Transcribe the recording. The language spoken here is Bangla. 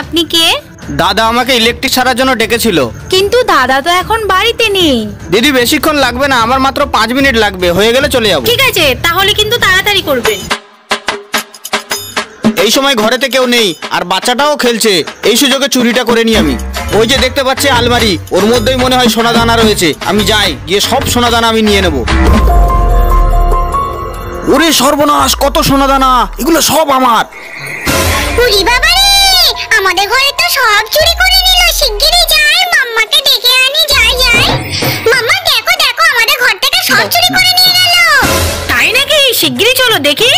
আপনি কে? দাদা আমাকে ইলেকট্রিক সারার জন্য ডেকেছিল। কিন্তু দাদা তো এখন বাড়িতে নেই। দিদি বেশিক্ষণ লাগবে না আমার মাত্র পাঁচ মিনিট লাগবে হয়ে গেলে চলে যাব। ঠিক আছে তাহলে কিন্তু তাড়াতাড়ি করবেন। এই সময় ঘরেতে কেউ নেই আর বাচ্চাটাও খেলছে এই সুযোগে চুরিটা করে নি আমি। ওই যে দেখতে পাচ্ছি আলমারি ওর মধ্যেই মনে হয় সোনা দানা রয়েছে। আমি যাই গিয়ে সব সোনা দানা আমি নিয়ে নেব। ওরে সর্বনাশ কত সোনা দানা এগুলো সব আমার। আমাদের ঘরে তো সব চুরি করে নিল। শিগগিরই যাই মাম্মাকে ডেকে আনি যাই যাই। মাম্মা দেখো দেখো আমাদের ঘর থেকে সব চুরি করে নিয়ে গেল। তাই নাকি? শিগগিরই চলো দেখি।